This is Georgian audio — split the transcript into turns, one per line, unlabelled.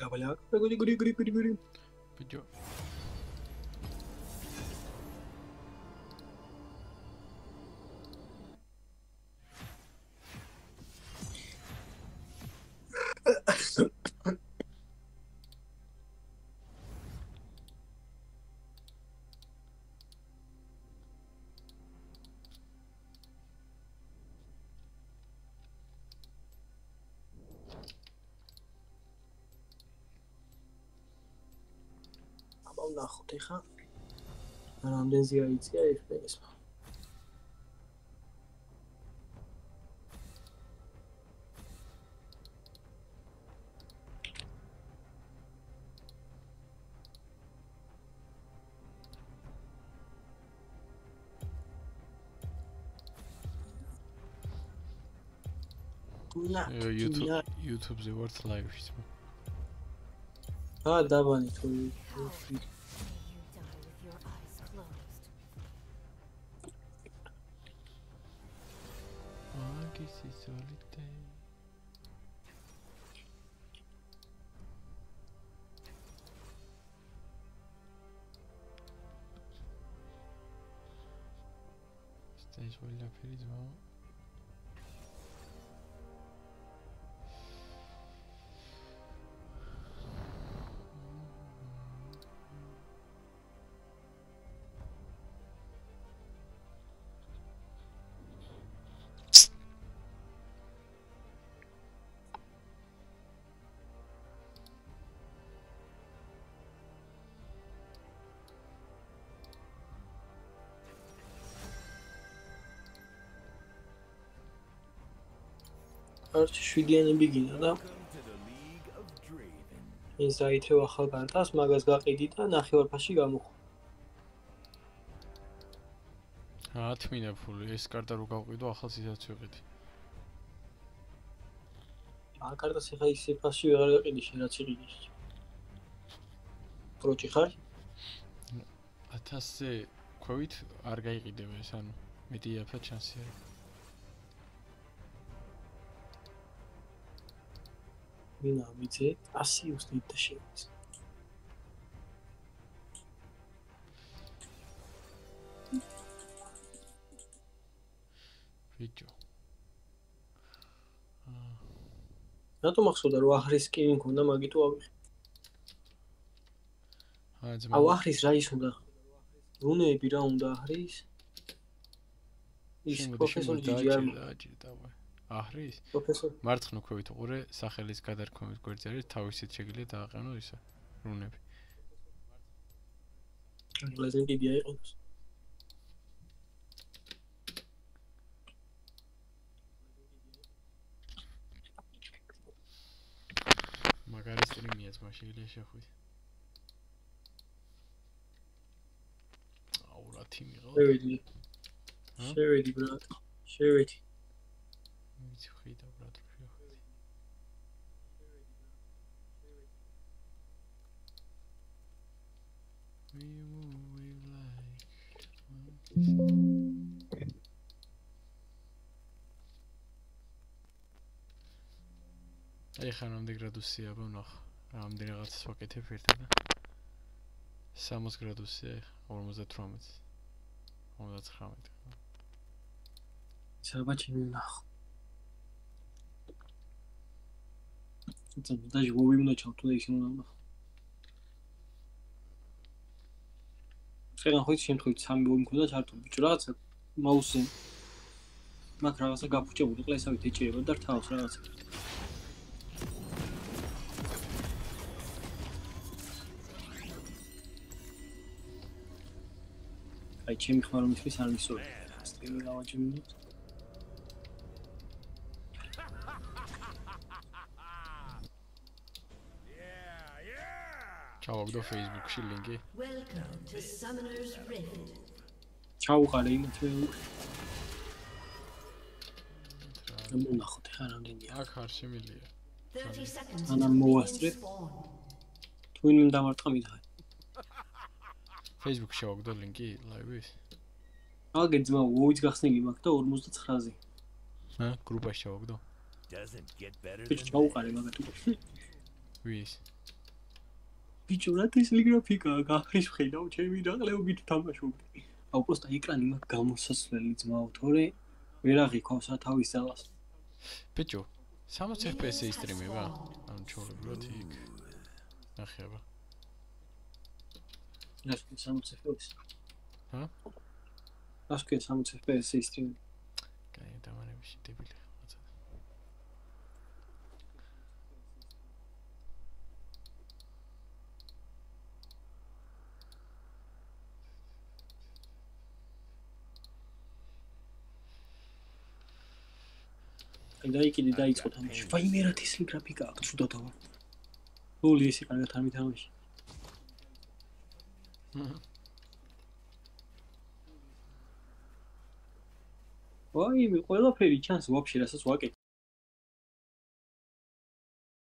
Обляк. Пойдем. გური გური გური გური
ბიჭო
ნახოთ ეხა რამდენზე აიწია FPS-მა
და YouTube YouTube-ზე ვარ live-ის.
აა დაბანი თუ
ici sur le terrain. C'était devant.
არჩი შვიდიანები გინდა და ის აითრევ ახალ კარტას, მაგას გაყიდი და ნახევარფაში გამოხო.
რა თმინა ფული, ეს კარტა რო გავყიდო, ახალ სიცოცხლეს ვიყიდი.
აა კარტას ეხა ისე ფაში ვეღარ გაყიდი, შენ რაც იყიდი. პროჭი ხარ?
1000-ზე ქვევით არ გაიყიდება ეს, ანუ მეტი აფა ჩანსი არის.
ვინა ვიცი 100 უსტით და შეიც
ვიჯო
რატომ ახსოვდა რომ აჰრის სკინი მქონდა მაგი თუ ავიღე
აა
ძმა აუ აჰრის რა ის უნდა? რუნეები რა უნდა აჰრის? ის პროფესორი ჯიჯი არ
დააჭირდა აჰრის
პროფესორ.
მარცხნო ქვევით უყურე სახელის გადარქმის გვერდზე არის თავისით შეგიძლია დააყენო ისა რუნები.
ლეზენ დიდი აიყენოს
მაგარი სტრიმია ძმა შეიძლება შეხვიდე აუ რა თიმი ყო.
შევედი. შევედი ბრატ შევედი
ვიცი ხედა ბრატ შეხვედი we move like აი ხან რამდენი გრადუსია ვნახ რამდენი რაღაცას ვაკეთებ ერთად. 60 გრადუსია 58 59
საბაჩი ვნახ თუმცა დაჟე ვოვი უნდა ჩავთო და ისე უნდა შეიძლება ხო ის შემთხვევით სამი ვოვი მქონდა ჩართო ბიჭო რაღაცა მაუსზე მაგ რაღაცა გაფუჭებული ყლა ესავით ეჭირება და რთავს რაღაცა აი ჩემი ხმარ მომისთვის არ მისურვებ სტილი გავაჩინოთ
ჩავაგდო Facebook-ში ლინკი.
Rift.
ჩაუყარე იმათვე. ამონახოთ ხა რამდენია.
აქ არ შემილია.
30 seconds.
ანა მოასწრე. თუ იმ დამარტყა მითხარ.
Facebook-ში ჩავაგდო ლინკი live-ის.
აგე ძმა ვოიც გახსნილი მაქვს და 59-ზე.
ჰა, გრუპაში ჩავაგდო.
Doesn't get better.
ჩაუყარე მაგათი.
ვის?
ბიჭო, რა თესლი გრაფიკაა, გახრიშხენა, ჩემი დაყლეობით თამაშობდი. აუ, პროსტა ეკრანი მაქვს გამოსასვლელი ძმაო, თორე ვერ აღიქვავს რა თავის ძალას.
ბიჭო 60 FPS ისტრიმება ანუ ჩაულებროთ იქ ნახება
კი 60 FPS?
ჰა?
რას კი 60 FPS ისტრიმი?
კაი დამარებში დებილი
აი და იქ კიდე დაიწყო თამაში. ვაი მე რა თესლი გრაფიკაა, ცუდადა ვარ. ოლი ისი კარგად არ მითამაში. ვაი მე ყველაფერი ჩანს ვაფშე რასაც ვაკეთე.